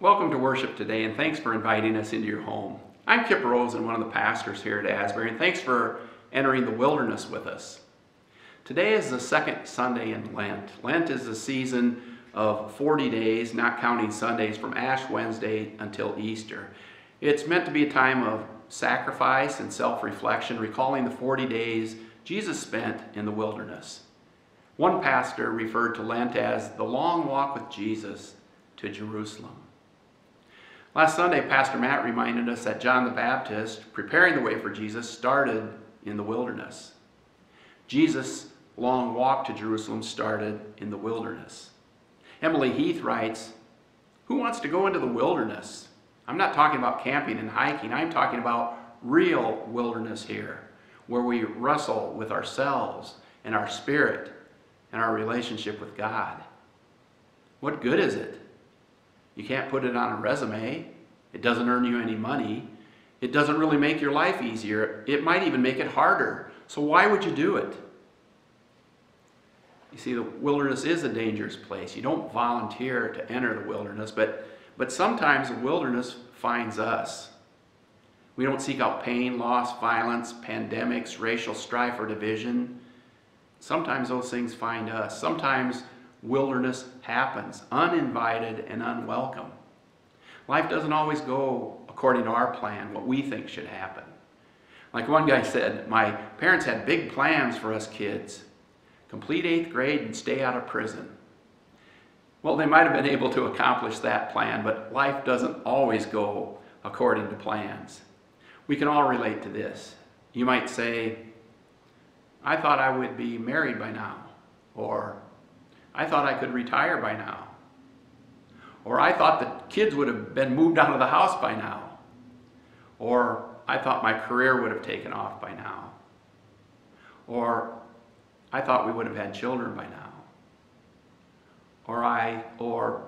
Welcome to worship today, and thanks for inviting us into your home. I'm Kip Roozen one of the pastors here at Asbury, and thanks for entering the wilderness with us. Today is the second Sunday in Lent. Lent is a season of 40 days, not counting Sundays, from Ash Wednesday until Easter. It's meant to be a time of sacrifice and self reflection, recalling the 40 days Jesus spent in the wilderness. One pastor referred to Lent as the long walk with Jesus to Jerusalem. Last Sunday, Pastor Matt reminded us that John the Baptist, preparing the way for Jesus, started in the wilderness. Jesus' long walk to Jerusalem started in the wilderness. Emily Heath writes, Who wants to go into the wilderness? I'm not talking about camping and hiking. I'm talking about real wilderness here, where we wrestle with ourselves and our spirit and our relationship with God. What good is it? You can't put it on a resume. It doesn't earn you any money. It doesn't really make your life easier. It might even make it harder. So why would you do it? You see, the wilderness is a dangerous place. You don't volunteer to enter the wilderness, but, but sometimes the wilderness finds us. We don't seek out pain, loss, violence, pandemics, racial strife, or division. Sometimes those things find us. Sometimes wilderness happens, uninvited and unwelcome. Life doesn't always go according to our plan, what we think should happen. Like one guy said, my parents had big plans for us kids complete eighth grade and stay out of prison. Well, they might have been able to accomplish that plan, but life doesn't always go according to plans. We can all relate to this. You might say, I thought I would be married by now, or I thought I could retire by now. Or I thought the kids would have been moved out of the house by now. Or I thought my career would have taken off by now. Or I thought we would have had children by now. Or I or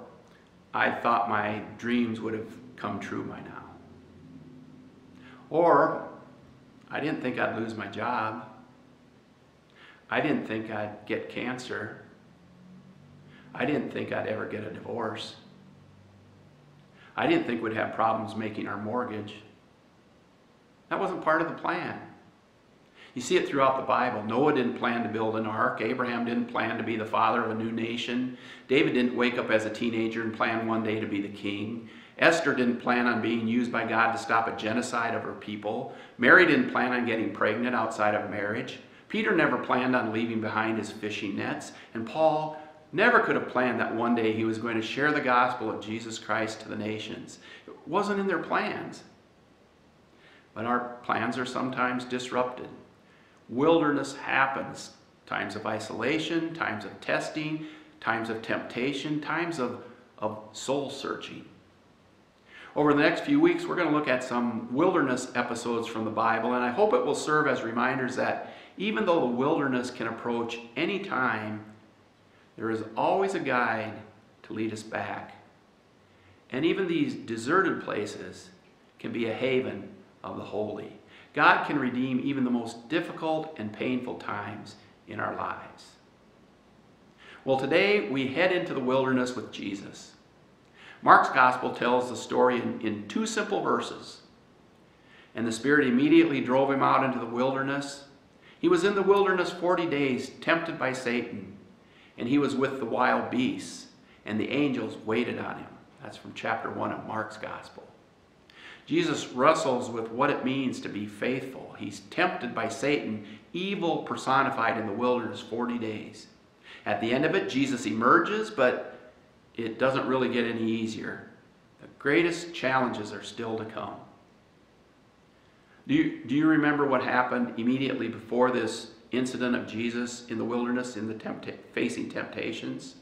I thought my dreams would have come true by now. Or I didn't think I'd lose my job. I didn't think I'd get cancer. I didn't think I'd ever get a divorce. I didn't think we'd have problems making our mortgage. That wasn't part of the plan. You see it throughout the Bible. Noah didn't plan to build an ark. Abraham didn't plan to be the father of a new nation. David didn't wake up as a teenager and plan one day to be the king. Esther didn't plan on being used by God to stop a genocide of her people. Mary didn't plan on getting pregnant outside of marriage. Peter never planned on leaving behind his fishing nets. And Paul never could have planned that one day he was going to share the gospel of Jesus Christ to the nations. It wasn't in their plans. But our plans are sometimes disrupted. Wilderness happens. Times of isolation, times of testing, times of temptation, times of, of soul searching. Over the next few weeks, we're going to look at some wilderness episodes from the Bible, and I hope it will serve as reminders that even though the wilderness can approach any time, there is always a guide to lead us back. And even these deserted places can be a haven of the holy. God can redeem even the most difficult and painful times in our lives. Well, today we head into the wilderness with Jesus. Mark's gospel tells the story in, in two simple verses. And the Spirit immediately drove him out into the wilderness. He was in the wilderness 40 days, tempted by Satan, and he was with the wild beasts, and the angels waited on him. That's from chapter 1 of Mark's gospel. Jesus wrestles with what it means to be faithful. He's tempted by Satan, evil personified in the wilderness 40 days. At the end of it, Jesus emerges, but it doesn't really get any easier. The greatest challenges are still to come. Do you, do you remember what happened immediately before this incident of Jesus in the wilderness in the facing temptations?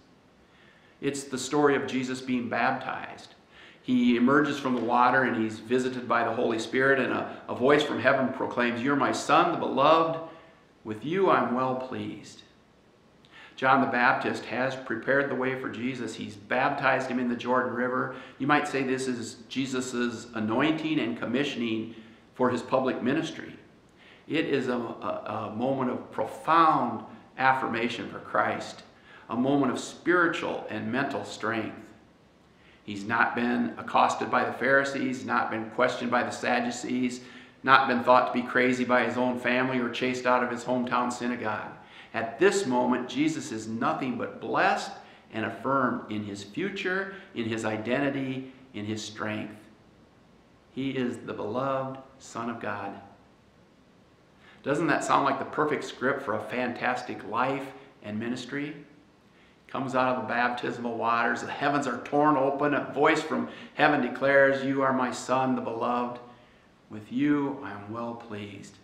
It's the story of Jesus being baptized. He emerges from the water and he's visited by the Holy Spirit, and a, a voice from heaven proclaims, You're my Son, the beloved. With you I'm well pleased. John the Baptist has prepared the way for Jesus. He's baptized him in the Jordan River. You might say this is Jesus' anointing and commissioning for his public ministry. It is a, a, a, moment of profound affirmation for Christ, a moment of spiritual and mental strength. He's not been accosted by the Pharisees, not been questioned by the Sadducees, not been thought to be crazy by his own family or chased out of his hometown synagogue. At this moment, Jesus is nothing but blessed and affirmed in his future, in his identity, in his strength. He is the beloved Son of God. Doesn't that sound like the perfect script for a fantastic life and ministry? Comes out of the baptismal waters, the heavens are torn open, a voice from heaven declares, You are my Son, the beloved. With you I am well pleased.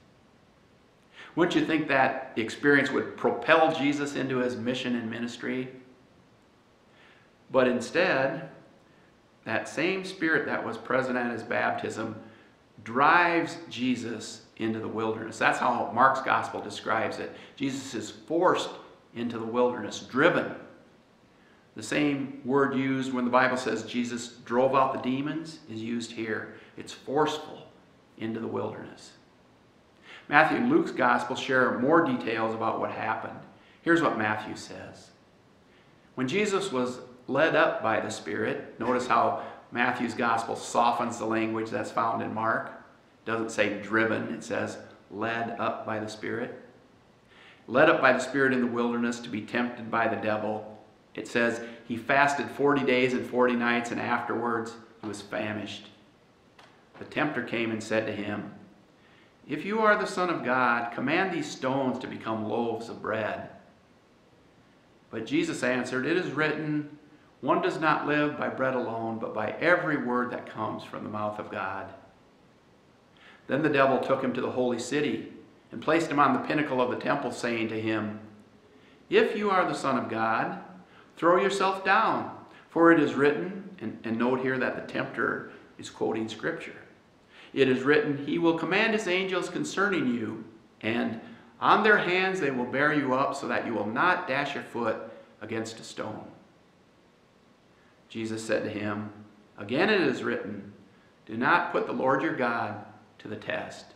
Wouldn't you think that experience would propel Jesus into his mission and ministry? But instead, that same spirit that was present at his baptism drives Jesus into the wilderness. That's how Mark's gospel describes it. Jesus is forced into the wilderness, driven. The same word used when the Bible says Jesus drove out the demons is used here. It's forceful into the wilderness. Matthew and Luke's gospel share more details about what happened. Here's what Matthew says. When Jesus was led up by the Spirit, notice how Matthew's gospel softens the language that's found in Mark. Doesn't say driven, it says led up by the Spirit. Led up by the Spirit in the wilderness to be tempted by the devil. It says he fasted 40 days and 40 nights, and afterwards he was famished. The tempter came and said to him, if you are the Son of God, command these stones to become loaves of bread. But Jesus answered, It is written, One does not live by bread alone, but by every word that comes from the mouth of God. Then the devil took him to the holy city and placed him on the pinnacle of the temple, saying to him, If you are the Son of God, throw yourself down, for it is written, and, and note here that the tempter is quoting Scripture. It is written, He will command His angels concerning you, and on their hands they will bear you up so that you will not dash your foot against a stone. Jesus said to him, Again it is written, Do not put the Lord your God to the test.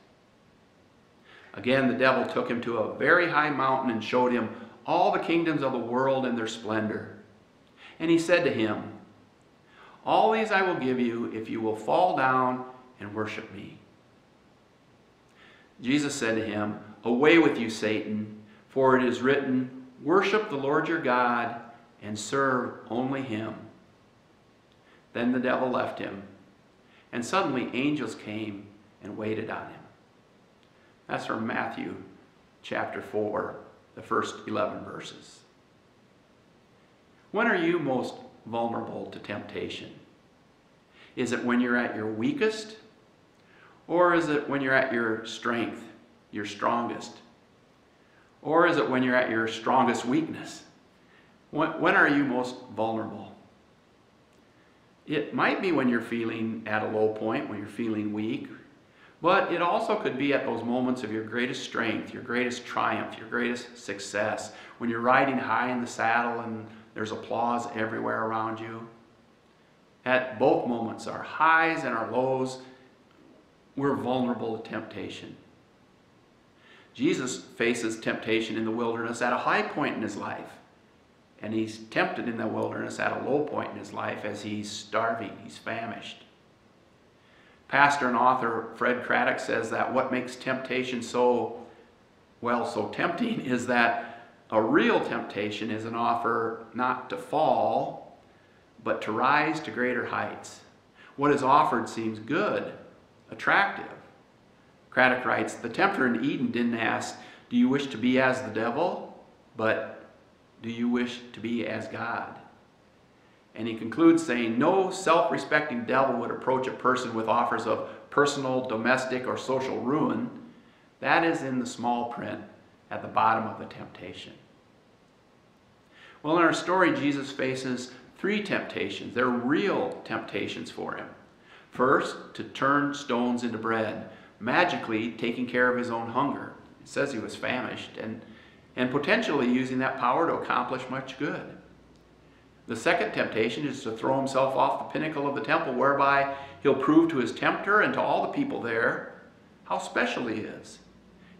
Again, the devil took him to a very high mountain and showed him all the kingdoms of the world and their splendor. And he said to him, All these I will give you if you will fall down and worship me. Jesus said to him, Away with you, Satan, for it is written, Worship the Lord your God and serve only him. Then the devil left him, and suddenly angels came and waited on him. That's from Matthew chapter 4, the first 11 verses. When are you most vulnerable to temptation? Is it when you're at your weakest? Or is it when you're at your strength, your strongest? Or is it when you're at your strongest weakness? When, when are you most vulnerable? It might be when you're feeling at a low point, when you're feeling weak, but it also could be at those moments of your greatest strength, your greatest triumph, your greatest success, when you're riding high in the saddle and there's applause everywhere around you. At both moments, our highs and our lows, we're vulnerable to temptation. Jesus faces temptation in the wilderness at a high point in his life. And he's tempted in the wilderness at a low point in his life as he's starving, he's famished. Pastor and author Fred Craddock says that what makes temptation so, well, so tempting is that a real temptation is an offer not to fall, but to rise to greater heights. What is offered seems good, attractive. Craddock writes The tempter in Eden didn't ask, Do you wish to be as the devil? But, Do you wish to be as God? And he concludes saying, No self respecting devil would approach a person with offers of personal, domestic, or social ruin. That is in the small print at the bottom of the temptation. Well, in our story, Jesus faces three temptations. They're real temptations for him. First, to turn stones into bread, magically taking care of his own hunger. It says he was famished, and, and potentially using that power to accomplish much good. The second temptation is to throw himself off the pinnacle of the temple, whereby he'll prove to his tempter and to all the people there how special he is,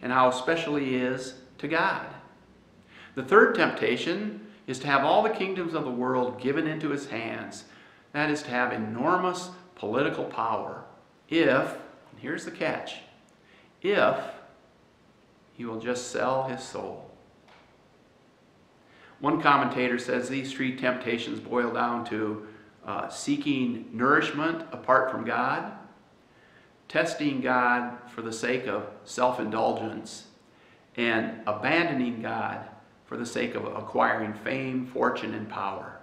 and how special he is to God. The third temptation is to have all the kingdoms of the world given into his hands That is to have enormous political power if, and here's the catch, if he will just sell his soul. One commentator says these three temptations boil down to uh, seeking nourishment apart from God, testing God for the sake of self indulgence, and abandoning God for the sake of acquiring fame, fortune, and power.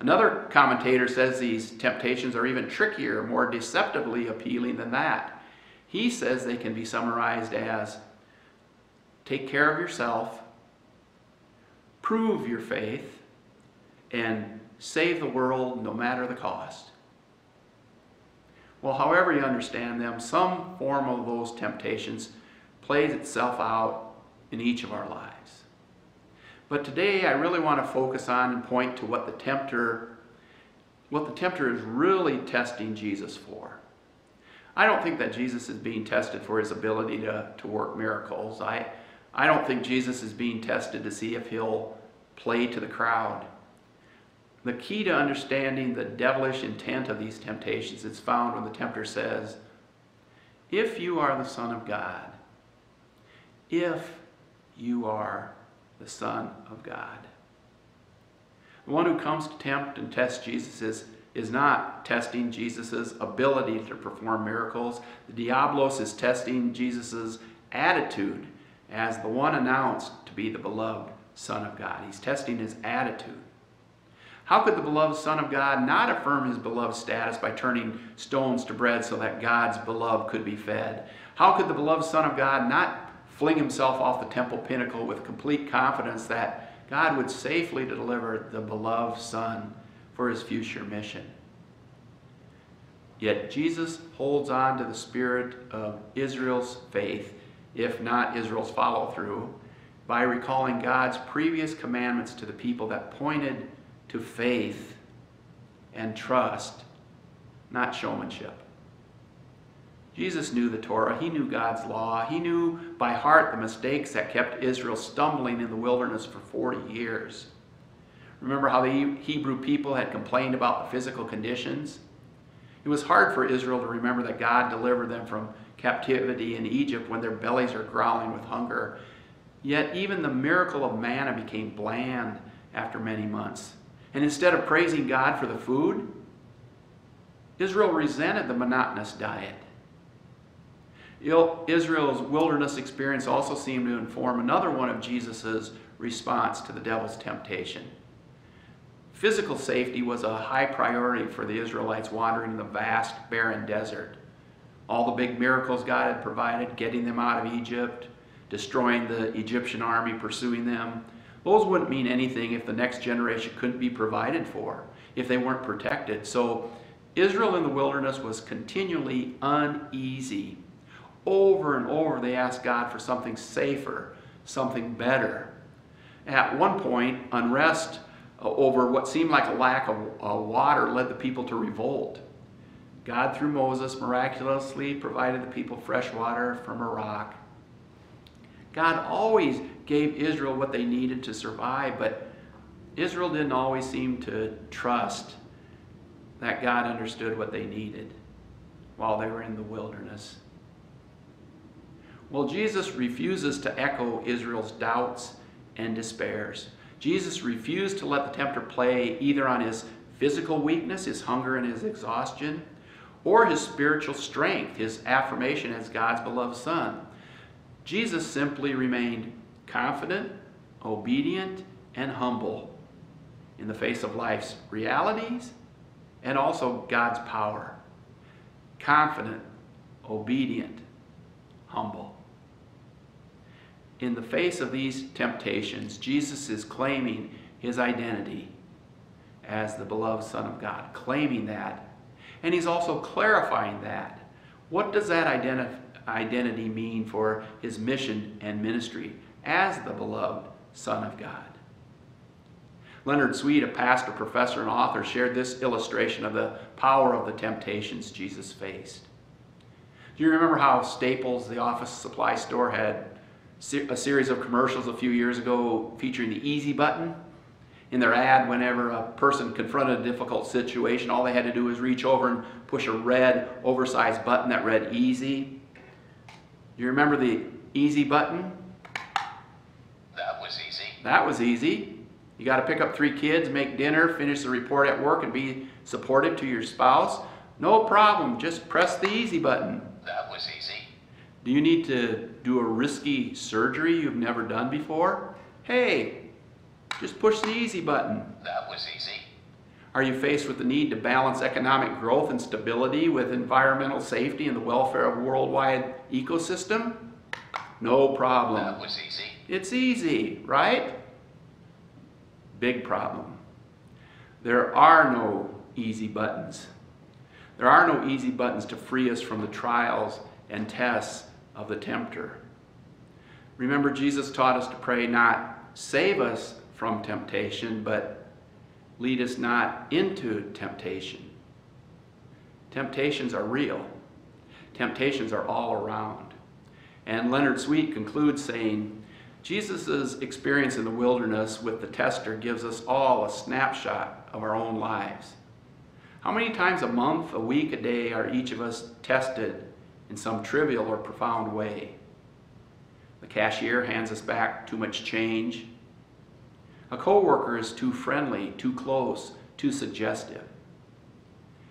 Another commentator says these temptations are even trickier, more deceptively appealing than that. He says they can be summarized as take care of yourself, prove your faith, and save the world no matter the cost. Well, however you understand them, some form of those temptations plays itself out in each of our lives. But today I really want to focus on and point to what the tempter what the tempter is really testing Jesus for. I don't think that Jesus is being tested for his ability to, to work miracles. I, I don't think Jesus is being tested to see if he'll play to the crowd. The key to understanding the devilish intent of these temptations is found when the tempter says, If you are the Son of God, if you are the Son of God. The one who comes to tempt and test Jesus is, is not testing Jesus' ability to perform miracles. The diabolos is testing Jesus' attitude as the one announced to be the beloved Son of God. He's testing his attitude. How could the beloved Son of God not affirm his beloved status by turning stones to bread so that God's beloved could be fed? How could the beloved Son of God not fling himself off the temple pinnacle with complete confidence that God would safely deliver the beloved Son for his future mission. Yet Jesus holds on to the spirit of Israel's faith, if not Israel's follow through, by recalling God's previous commandments to the people that pointed to faith and trust, not showmanship. Jesus knew the Torah. He knew God's law. He knew by heart the mistakes that kept Israel stumbling in the wilderness for 40 years. Remember how the Hebrew people had complained about the physical conditions? It was hard for Israel to remember that God delivered them from captivity in Egypt when their bellies are growling with hunger. Yet even the miracle of manna became bland after many months. And instead of praising God for the food, Israel resented the monotonous diet. Israel's wilderness experience also seemed to inform another one of Jesus' response to the devil's temptation. Physical safety was a high priority for the Israelites wandering in the vast, barren desert. All the big miracles God had provided, getting them out of Egypt, destroying the Egyptian army pursuing them, those wouldn't mean anything if the next generation couldn't be provided for, if they weren't protected. So Israel in the wilderness was continually uneasy over and over, they asked God for something safer, something better. At one point, unrest uh, over what seemed like a lack of uh, water led the people to revolt. God, through Moses, miraculously provided the people fresh water from a rock. God always gave Israel what they needed to survive, but Israel didn't always seem to trust that God understood what they needed while they were in the wilderness. Well, Jesus refuses to echo Israel's doubts and despairs. Jesus refused to let the tempter play either on his physical weakness, his hunger and his exhaustion, or his spiritual strength, his affirmation as God's beloved Son. Jesus simply remained confident, obedient, and humble in the face of life's realities and also God's power. Confident, obedient, humble in the face of these temptations, Jesus is claiming his identity as the beloved Son of God, claiming that. And he's also clarifying that. What does that identi identity mean for his mission and ministry as the beloved Son of God? Leonard Sweet, a pastor, professor, and author, shared this illustration of the power of the temptations Jesus faced. Do you remember how Staples, the office supply store, had a series of commercials a few years ago featuring the easy button. In their ad, whenever a person confronted a difficult situation, all they had to do was reach over and push a red, oversized button that read easy. You remember the easy button? That was easy. That was easy. You got to pick up three kids, make dinner, finish the report at work, and be supportive to your spouse. No problem. Just press the easy button. That was easy. Do you need to do a risky surgery you've never done before? Hey, just push the easy button. That was easy. Are you faced with the need to balance economic growth and stability with environmental safety and the welfare of a worldwide ecosystem? No problem. That was easy. It's easy, right? Big problem. There are no easy buttons. There are no easy buttons to free us from the trials and tests of the tempter. Remember, Jesus taught us to pray not save us from temptation, but lead us not into temptation. Temptations are real. Temptations are all around. And Leonard Sweet concludes saying, Jesus' experience in the wilderness with the tester gives us all a snapshot of our own lives. How many times a month, a week, a day are each of us tested in some trivial or profound way? The cashier hands us back too much change. A coworker is too friendly, too close, too suggestive.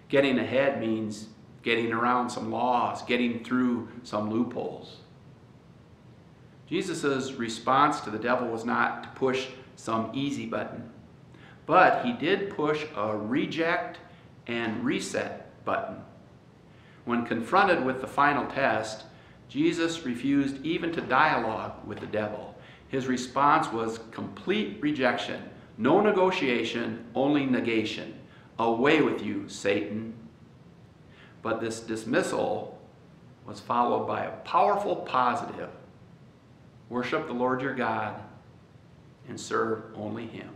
Getting ahead means getting around some laws, getting through some loopholes. Jesus' response to the devil was not to push some easy button, but he did push a reject and reset button. When confronted with the final test, Jesus refused even to dialogue with the devil. His response was complete rejection, no negotiation, only negation. Away with you, Satan. But this dismissal was followed by a powerful positive worship the Lord your God and serve only Him.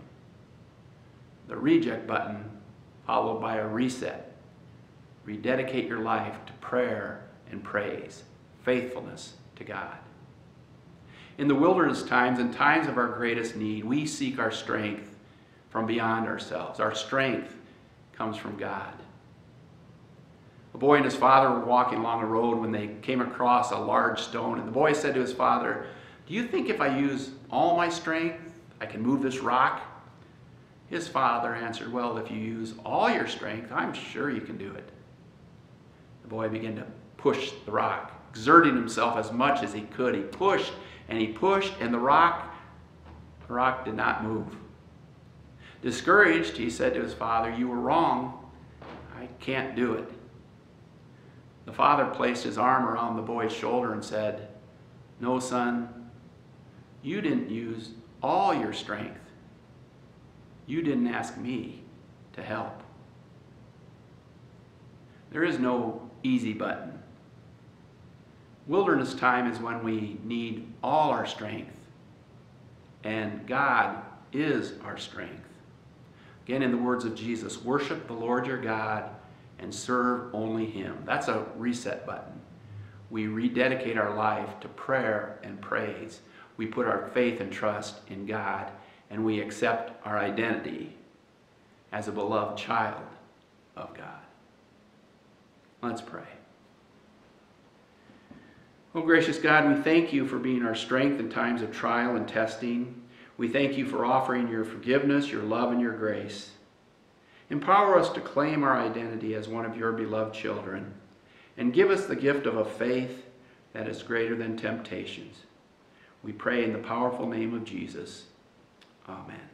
The reject button followed by a reset. Rededicate your life to prayer and praise, faithfulness to God. In the wilderness times and times of our greatest need, we seek our strength from beyond ourselves. Our strength comes from God. A boy and his father were walking along a road when they came across a large stone, and the boy said to his father, Do you think if I use all my strength, I can move this rock? His father answered, Well, if you use all your strength, I'm sure you can do it. The boy began to push the rock, exerting himself as much as he could. He pushed and he pushed, and the rock, the rock did not move. Discouraged, he said to his father, You were wrong. I can't do it. The father placed his arm around the boy's shoulder and said, No, son, you didn't use all your strength. You didn't ask me to help. There is no easy button. Wilderness time is when we need all our strength, and God is our strength. Again, in the words of Jesus, worship the Lord your God and serve only Him. That's a reset button. We rededicate our life to prayer and praise. We put our faith and trust in God, and we accept our identity as a beloved child of God. Let's pray. Oh, gracious God, we thank you for being our strength in times of trial and testing. We thank you for offering your forgiveness, your love, and your grace. Empower us to claim our identity as one of your beloved children, and give us the gift of a faith that is greater than temptations. We pray in the powerful name of Jesus. Amen.